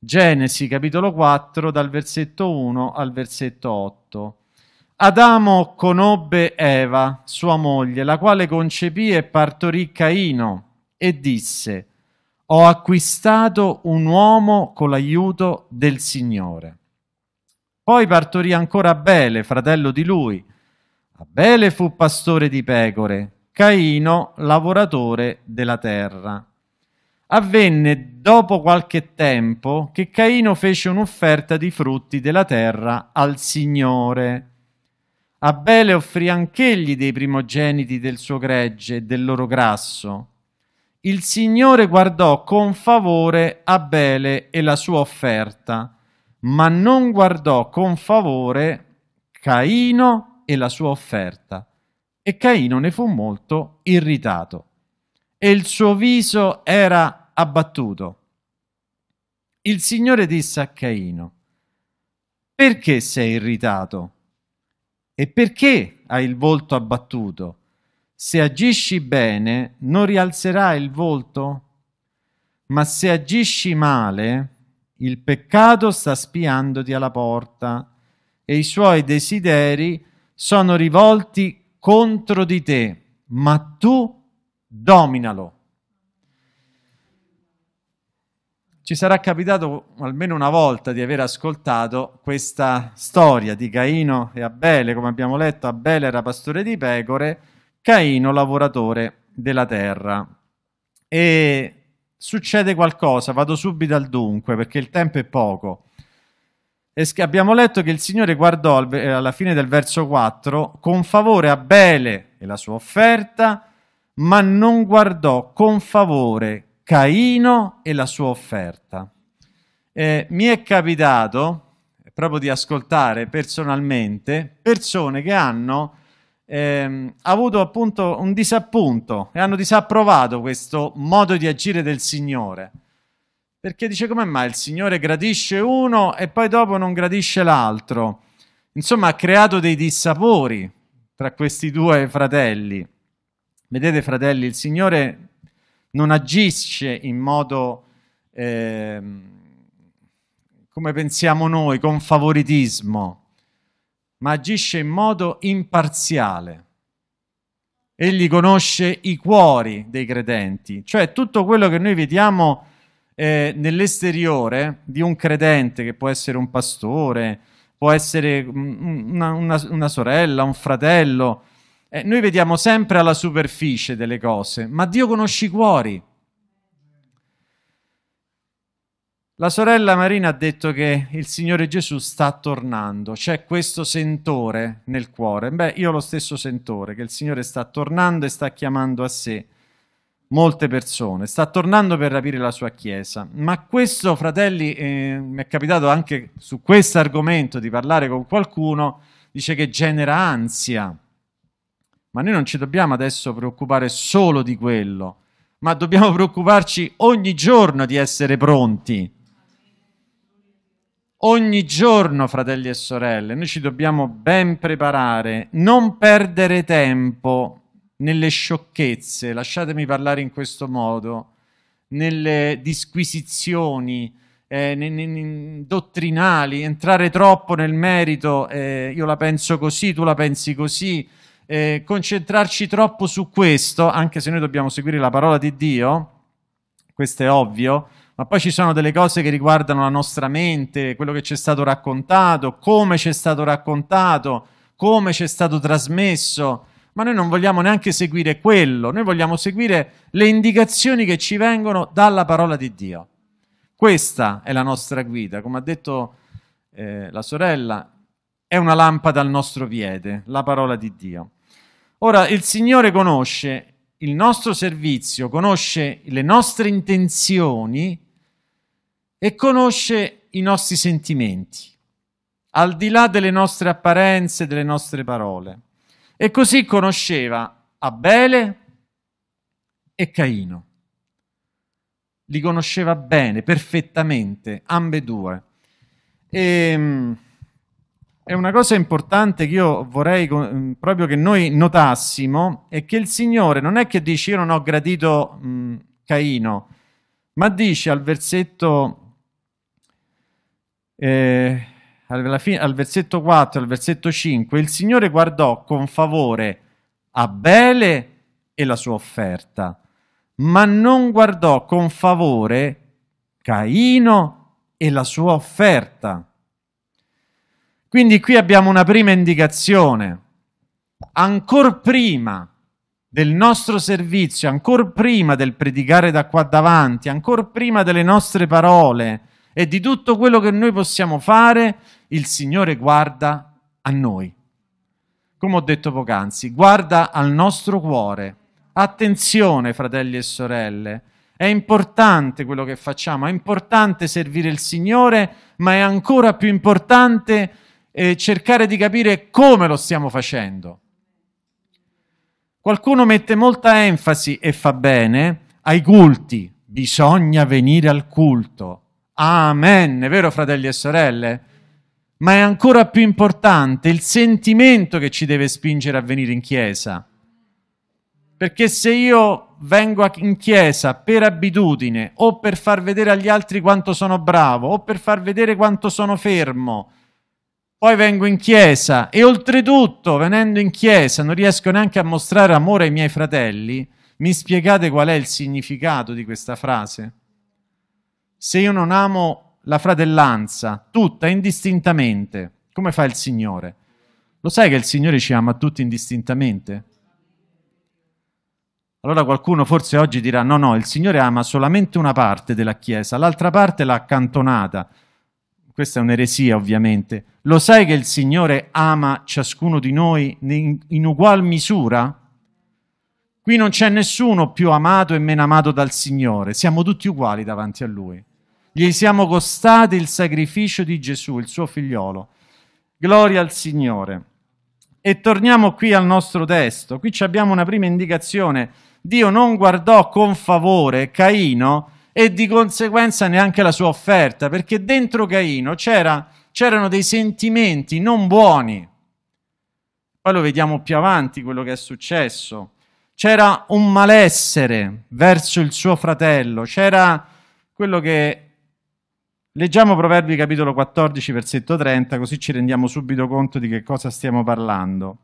Genesi capitolo 4 dal versetto 1 al versetto 8. Adamo conobbe Eva, sua moglie, la quale concepì e partorì Caino e disse, ho acquistato un uomo con l'aiuto del Signore. Poi partorì ancora Abele, fratello di lui. Abele fu pastore di pecore, Caino lavoratore della terra. Avvenne dopo qualche tempo che Caino fece un'offerta di frutti della terra al Signore. Abele offrì anch'egli dei primogeniti del suo gregge e del loro grasso. Il Signore guardò con favore Abele e la sua offerta, ma non guardò con favore Caino e la sua offerta. E Caino ne fu molto irritato e il suo viso era abbattuto. Il Signore disse a Caino, perché sei irritato? E perché hai il volto abbattuto? Se agisci bene, non rialzerai il volto? Ma se agisci male, il peccato sta spiandoti alla porta e i suoi desideri sono rivolti contro di te, ma tu dominalo. Ci sarà capitato almeno una volta di aver ascoltato questa storia di Caino e Abele, come abbiamo letto, Abele era pastore di pecore, Caino lavoratore della terra. E succede qualcosa, vado subito al dunque perché il tempo è poco. Abbiamo letto che il Signore guardò alla fine del verso 4 con favore Abele e la sua offerta, ma non guardò con favore Caino e la sua offerta. Eh, mi è capitato proprio di ascoltare personalmente persone che hanno eh, avuto appunto un disappunto e hanno disapprovato questo modo di agire del Signore. Perché dice come mai il Signore gradisce uno e poi dopo non gradisce l'altro. Insomma, ha creato dei dissapori tra questi due fratelli. Vedete, fratelli, il Signore non agisce in modo eh, come pensiamo noi, con favoritismo, ma agisce in modo imparziale. Egli conosce i cuori dei credenti, cioè tutto quello che noi vediamo eh, nell'esteriore di un credente, che può essere un pastore, può essere una, una, una sorella, un fratello, eh, noi vediamo sempre alla superficie delle cose, ma Dio conosce i cuori. La sorella Marina ha detto che il Signore Gesù sta tornando, c'è questo sentore nel cuore. Beh, io ho lo stesso sentore, che il Signore sta tornando e sta chiamando a sé molte persone, sta tornando per rapire la sua Chiesa. Ma questo, fratelli, eh, mi è capitato anche su questo argomento di parlare con qualcuno, dice che genera ansia ma noi non ci dobbiamo adesso preoccupare solo di quello, ma dobbiamo preoccuparci ogni giorno di essere pronti. Ogni giorno, fratelli e sorelle, noi ci dobbiamo ben preparare, non perdere tempo nelle sciocchezze, lasciatemi parlare in questo modo, nelle disquisizioni eh, n- n- dottrinali, entrare troppo nel merito, eh, io la penso così, tu la pensi così, eh, concentrarci troppo su questo, anche se noi dobbiamo seguire la parola di Dio, questo è ovvio, ma poi ci sono delle cose che riguardano la nostra mente, quello che ci è stato raccontato, come ci è stato raccontato, come ci è stato trasmesso, ma noi non vogliamo neanche seguire quello, noi vogliamo seguire le indicazioni che ci vengono dalla parola di Dio. Questa è la nostra guida, come ha detto eh, la sorella, è una lampada al nostro piede, la parola di Dio. Ora, il Signore conosce il nostro servizio, conosce le nostre intenzioni e conosce i nostri sentimenti, al di là delle nostre apparenze, delle nostre parole. E così conosceva Abele e Caino. Li conosceva bene, perfettamente, ambedue. E ehm, è una cosa importante che io vorrei mm, proprio che noi notassimo è che il Signore non è che dice io non ho gradito mh, mm, Caino, ma dice al versetto eh, fine, al versetto 4, al versetto 5, il Signore guardò con favore Abele e la sua offerta, ma non guardò con favore Caino e la sua offerta. Quindi qui abbiamo una prima indicazione. Ancora prima del nostro servizio, ancora prima del predicare da qua davanti, ancora prima delle nostre parole e di tutto quello che noi possiamo fare, il Signore guarda a noi. Come ho detto poc'anzi, guarda al nostro cuore. Attenzione, fratelli e sorelle, è importante quello che facciamo, è importante servire il Signore, ma è ancora più importante eh, cercare di capire come lo stiamo facendo. Qualcuno mette molta enfasi e fa bene ai culti. Bisogna venire al culto. Amen, è vero fratelli e sorelle? Ma è ancora più importante il sentimento che ci deve spingere a venire in chiesa. Perché se io vengo in chiesa per abitudine o per far vedere agli altri quanto sono bravo o per far vedere quanto sono fermo poi vengo in chiesa e oltretutto, venendo in chiesa, non riesco neanche a mostrare amore ai miei fratelli. Mi spiegate qual è il significato di questa frase? Se io non amo la fratellanza, tutta indistintamente, come fa il Signore? Lo sai che il Signore ci ama tutti indistintamente? Allora qualcuno forse oggi dirà: no, no, il Signore ama solamente una parte della Chiesa, l'altra parte l'ha accantonata questa è un'eresia ovviamente, lo sai che il Signore ama ciascuno di noi in, in ugual misura? Qui non c'è nessuno più amato e meno amato dal Signore, siamo tutti uguali davanti a Lui. Gli siamo costati il sacrificio di Gesù, il suo figliolo. Gloria al Signore. E torniamo qui al nostro testo. Qui abbiamo una prima indicazione. Dio non guardò con favore Caino e di conseguenza neanche la sua offerta, perché dentro Caino c'era, c'erano dei sentimenti non buoni. Poi lo vediamo più avanti quello che è successo. C'era un malessere verso il suo fratello, c'era quello che Leggiamo Proverbi capitolo 14, versetto 30, così ci rendiamo subito conto di che cosa stiamo parlando.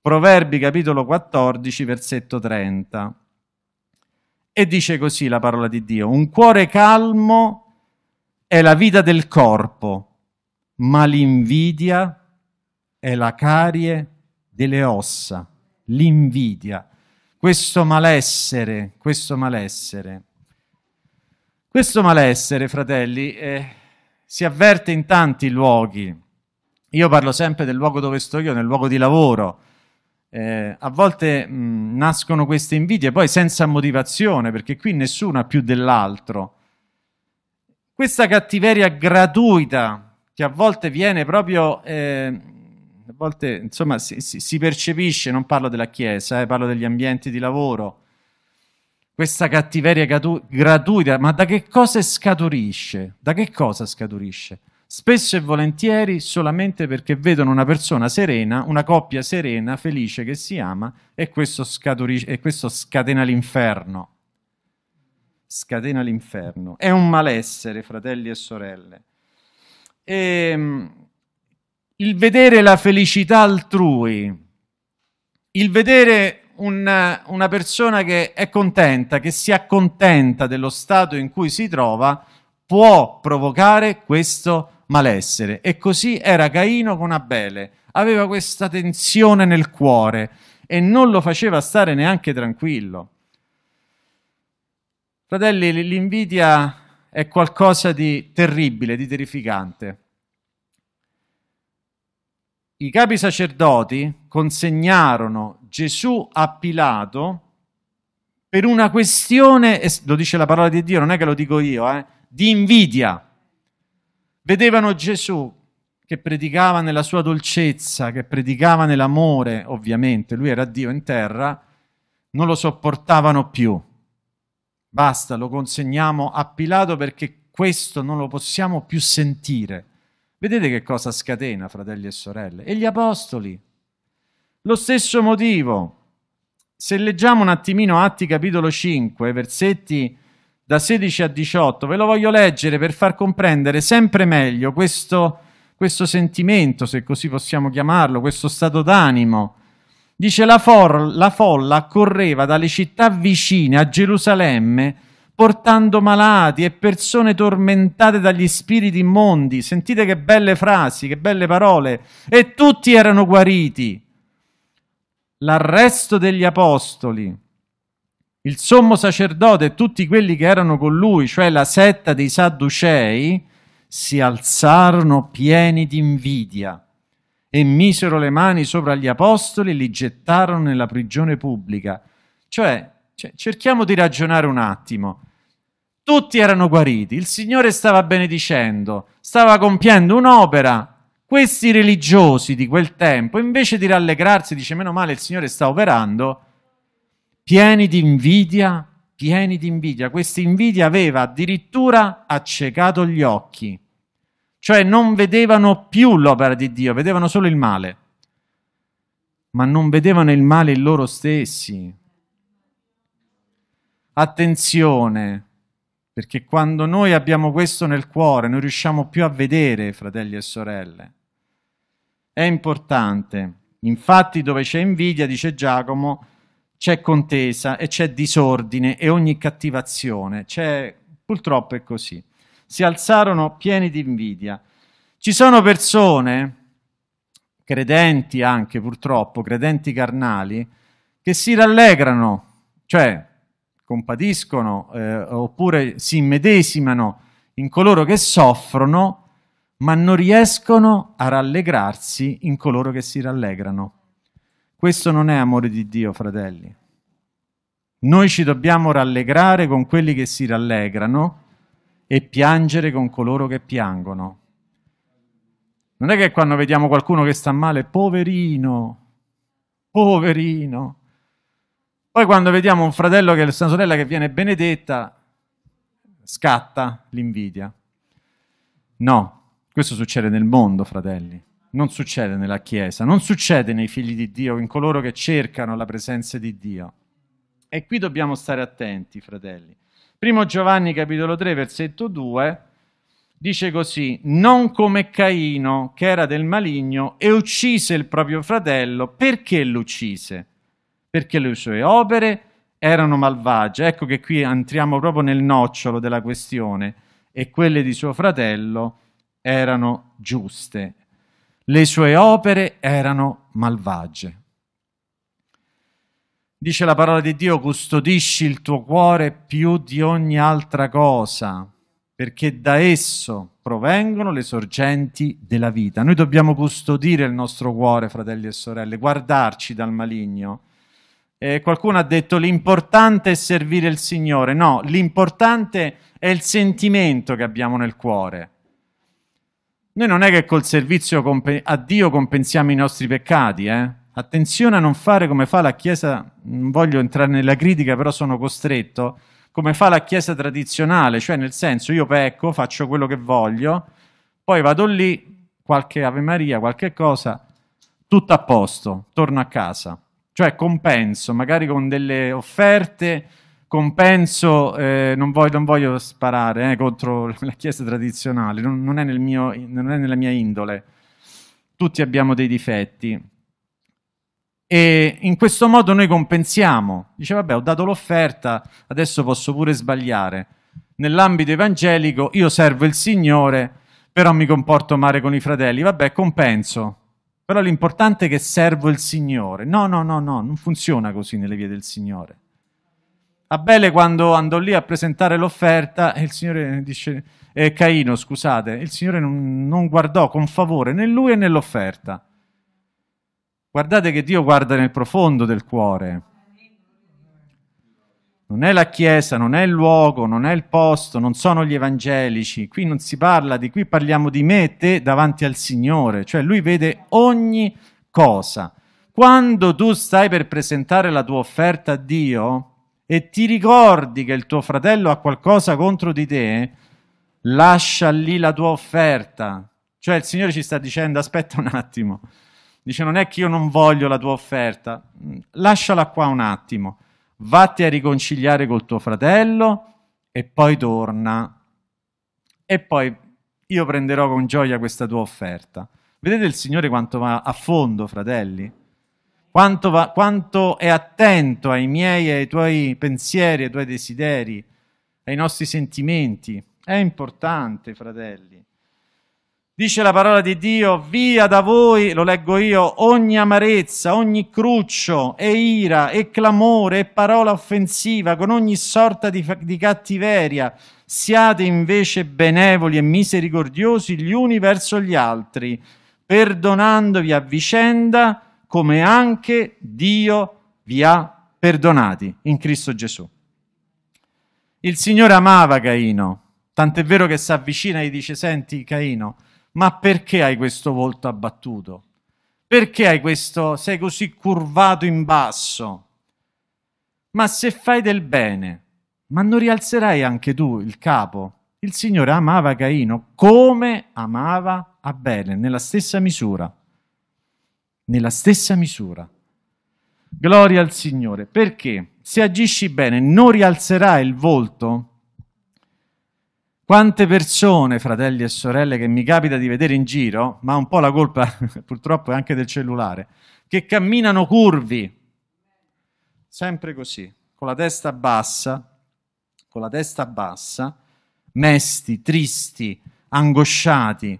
Proverbi capitolo 14, versetto 30. E dice così la parola di Dio, un cuore calmo è la vita del corpo, ma l'invidia è la carie delle ossa. L'invidia, questo malessere, questo malessere. Questo malessere, fratelli, eh, si avverte in tanti luoghi. Io parlo sempre del luogo dove sto io, nel luogo di lavoro eh, a volte mh, nascono queste invidie poi senza motivazione, perché qui nessuno ha più dell'altro. Questa cattiveria gratuita che a volte viene proprio, eh, a volte insomma si, si, si, percepisce, non parlo della Chiesa, eh, parlo degli ambienti di lavoro, questa cattiveria gratu- gratuita, ma da che cosa scaturisce? Da che cosa scaturisce? Spesso e volentieri solamente perché vedono una persona serena, una coppia serena, felice che si ama e questo, scaturisce, e questo scatena l'inferno. Scatena l'inferno. È un malessere, fratelli e sorelle. E, ehm, il vedere la felicità altrui, il vedere un, una persona che è contenta, che si accontenta dello stato in cui si trova, può provocare questo malessere. E così era Caino con Abele. Aveva questa tensione nel cuore e non lo faceva stare neanche tranquillo. Fratelli, l'invidia è qualcosa di terribile, di terrificante. I capi sacerdoti consegnarono Gesù a Pilato per una questione, lo dice la parola di Dio, non è che lo dico io, eh, di invidia. Vedevano Gesù che predicava nella sua dolcezza, che predicava nell'amore, ovviamente, lui era Dio in terra, non lo sopportavano più. Basta, lo consegniamo a Pilato perché questo non lo possiamo più sentire. Vedete che cosa scatena, fratelli e sorelle? E gli apostoli? Lo stesso motivo. Se leggiamo un attimino Atti capitolo 5, versetti da 16 a 18. Ve lo voglio leggere per far comprendere sempre meglio questo, questo sentimento, se così possiamo chiamarlo, questo stato d'animo. Dice la, for- la folla correva dalle città vicine a Gerusalemme portando malati e persone tormentate dagli spiriti immondi. Sentite che belle frasi, che belle parole. E tutti erano guariti. L'arresto degli apostoli, il sommo sacerdote e tutti quelli che erano con lui, cioè la setta dei Sadducei, si alzarono pieni di invidia e misero le mani sopra gli apostoli e li gettarono nella prigione pubblica. Cioè, cioè, cerchiamo di ragionare un attimo. Tutti erano guariti, il Signore stava benedicendo, stava compiendo un'opera. Questi religiosi di quel tempo, invece di rallegrarsi, dice meno male il Signore sta operando, pieni di invidia, pieni di invidia. Questa invidia aveva addirittura accecato gli occhi cioè non vedevano più l'opera di Dio, vedevano solo il male, ma non vedevano il male in loro stessi. Attenzione, perché quando noi abbiamo questo nel cuore, non riusciamo più a vedere, fratelli e sorelle. È importante. Infatti, dove c'è invidia, dice Giacomo, c'è contesa e c'è disordine e ogni cattivazione. C'è, purtroppo è così si alzarono pieni di invidia. Ci sono persone, credenti anche purtroppo, credenti carnali, che si rallegrano, cioè compatiscono eh, oppure si immedesimano in coloro che soffrono, ma non riescono a rallegrarsi in coloro che si rallegrano. Questo non è amore di Dio, fratelli. Noi ci dobbiamo rallegrare con quelli che si rallegrano e piangere con coloro che piangono. Non è che quando vediamo qualcuno che sta male, poverino, poverino. Poi quando vediamo un fratello che è una sorella che viene benedetta, scatta l'invidia. No, questo succede nel mondo, fratelli. Non succede nella Chiesa, non succede nei figli di Dio, in coloro che cercano la presenza di Dio. E qui dobbiamo stare attenti, fratelli. Primo Giovanni capitolo 3 versetto 2 dice così, non come Caino che era del maligno e uccise il proprio fratello, perché l'uccise? Perché le sue opere erano malvagie. Ecco che qui entriamo proprio nel nocciolo della questione e quelle di suo fratello erano giuste. Le sue opere erano malvagie. Dice la parola di Dio, custodisci il tuo cuore più di ogni altra cosa, perché da esso provengono le sorgenti della vita. Noi dobbiamo custodire il nostro cuore, fratelli e sorelle, guardarci dal maligno. Eh, qualcuno ha detto l'importante è servire il Signore. No, l'importante è il sentimento che abbiamo nel cuore. Noi non è che col servizio a Dio compensiamo i nostri peccati, eh? Attenzione a non fare come fa la Chiesa, non voglio entrare nella critica, però sono costretto, come fa la Chiesa tradizionale, cioè nel senso io pecco, faccio quello che voglio, poi vado lì, qualche Ave Maria, qualche cosa, tutto a posto, torno a casa. Cioè compenso, magari con delle offerte, compenso, eh, non, voglio, non, voglio, sparare eh, contro la Chiesa tradizionale, non, non, è nel mio, non è nella mia indole. Tutti abbiamo dei difetti e in questo modo noi compensiamo. Dice, vabbè, ho dato l'offerta, adesso posso pure sbagliare. Nell'ambito evangelico io servo il Signore, però mi comporto male con i fratelli. Vabbè, compenso. Però l'importante è che servo il Signore. No, no, no, no, non funziona così nelle vie del Signore. Abele quando andò lì a presentare l'offerta, il Signore dice, eh, Caino, scusate, il Signore non, non guardò con favore né lui né l'offerta Guardate che Dio guarda nel profondo del cuore. Non è la chiesa, non è il luogo, non è il posto, non sono gli evangelici. Qui non si parla di qui, parliamo di me e te davanti al Signore. Cioè lui vede ogni cosa. Quando tu stai per presentare la tua offerta a Dio e ti ricordi che il tuo fratello ha qualcosa contro di te, lascia lì la tua offerta. Cioè il Signore ci sta dicendo aspetta un attimo Dice non è che io non voglio la tua offerta, lasciala qua un attimo, vatti a riconciliare col tuo fratello e poi torna e poi io prenderò con gioia questa tua offerta. Vedete il Signore quanto va a fondo, fratelli? Quanto, va, quanto è attento ai miei e ai tuoi pensieri, ai tuoi desideri, ai nostri sentimenti. È importante, fratelli. Dice la parola di Dio, via da voi, lo leggo io, ogni amarezza, ogni cruccio e ira e clamore e parola offensiva con ogni sorta di, di cattiveria. Siate invece benevoli e misericordiosi gli uni verso gli altri, perdonandovi a vicenda come anche Dio vi ha perdonati in Cristo Gesù. Il Signore amava Caino, tant'è vero che si avvicina e gli dice, senti Caino, ma perché hai questo volto abbattuto? Perché hai questo, sei così curvato in basso? Ma se fai del bene, ma non rialzerai anche tu il capo? Il Signore amava Caino come amava Abele, nella stessa misura. Nella stessa misura. Gloria al Signore. Perché? Se agisci bene, non rialzerai il volto quante persone, fratelli e sorelle, che mi capita di vedere in giro, ma un po' la colpa purtroppo è anche del cellulare, che camminano curvi, sempre così, con la testa bassa, con la testa bassa, mesti, tristi, angosciati.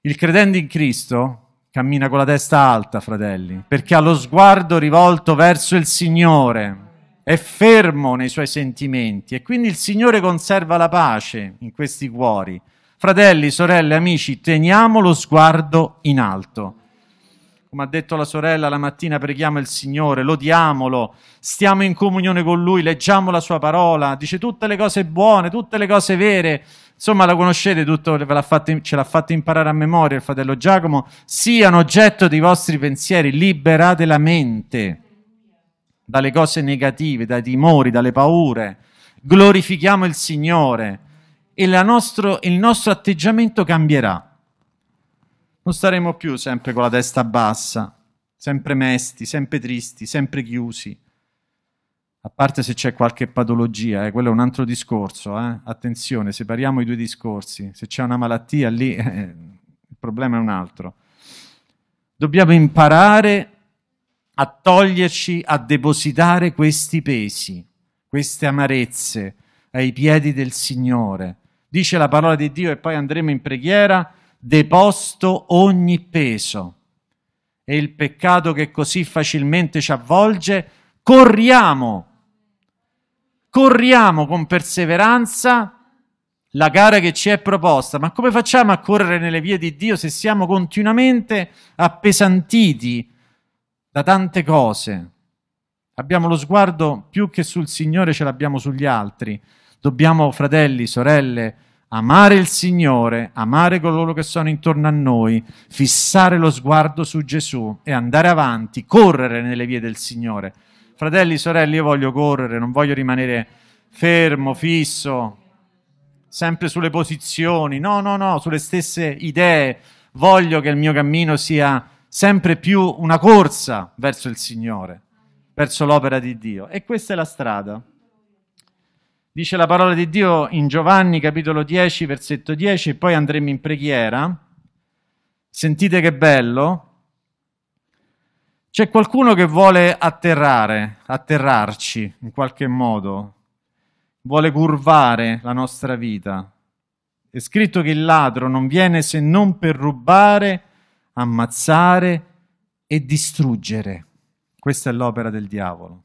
Il credente in Cristo cammina con la testa alta, fratelli, perché ha lo sguardo rivolto verso il Signore, è fermo nei suoi sentimenti e quindi il Signore conserva la pace in questi cuori. Fratelli, sorelle, amici, teniamo lo sguardo in alto. Come ha detto la sorella, la mattina preghiamo il Signore, lodiamolo, stiamo in comunione con Lui, leggiamo la Sua parola, dice tutte le cose buone, tutte le cose vere. Insomma, la conoscete, tutto, l'ha fatto, ce l'ha fatto imparare a memoria il fratello Giacomo. Siano oggetto dei vostri pensieri, liberate la mente dalle cose negative, dai timori, dalle paure, glorifichiamo il Signore e nostro, il nostro atteggiamento cambierà. Non staremo più sempre con la testa bassa, sempre mesti, sempre tristi, sempre chiusi. A parte se c'è qualche patologia, eh, quello è un altro discorso. Eh? Attenzione, separiamo i due discorsi. Se c'è una malattia lì, eh, il problema è un altro. Dobbiamo imparare a toglierci, a depositare questi pesi, queste amarezze ai piedi del Signore. Dice la parola di Dio e poi andremo in preghiera, deposto ogni peso. E il peccato che così facilmente ci avvolge, corriamo, corriamo con perseveranza la gara che ci è proposta. Ma come facciamo a correre nelle vie di Dio se siamo continuamente appesantiti da tante cose. Abbiamo lo sguardo più che sul Signore, ce l'abbiamo sugli altri. Dobbiamo, fratelli, sorelle, amare il Signore, amare coloro che sono intorno a noi, fissare lo sguardo su Gesù e andare avanti, correre nelle vie del Signore. Fratelli, sorelle, io voglio correre, non voglio rimanere fermo, fisso, sempre sulle posizioni, no, no, no, sulle stesse idee. Voglio che il mio cammino sia sempre più una corsa verso il Signore, verso l'opera di Dio. E questa è la strada. Dice la parola di Dio in Giovanni capitolo 10, versetto 10, e poi andremo in preghiera. Sentite che bello. C'è qualcuno che vuole atterrare, atterrarci in qualche modo, vuole curvare la nostra vita. È scritto che il ladro non viene se non per rubare, ammazzare e distruggere. Questa è l'opera del diavolo.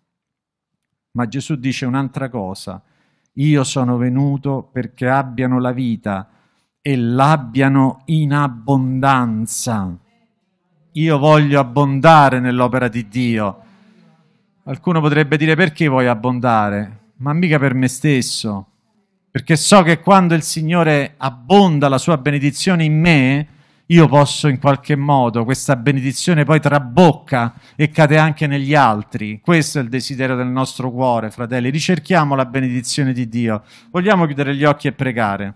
Ma Gesù dice un'altra cosa. Io sono venuto perché abbiano la vita e l'abbiano in abbondanza. Io voglio abbondare nell'opera di Dio. Qualcuno potrebbe dire perché vuoi abbondare? Ma mica per me stesso. Perché so che quando il Signore abbonda la sua benedizione in me, io posso in qualche modo, questa benedizione poi trabocca e cade anche negli altri. Questo è il desiderio del nostro cuore, fratelli. Ricerchiamo la benedizione di Dio. Vogliamo chiudere gli occhi e pregare.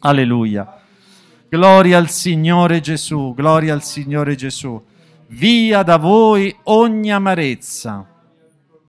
Alleluia. Gloria al Signore Gesù, gloria al Signore Gesù. Via da voi ogni amarezza,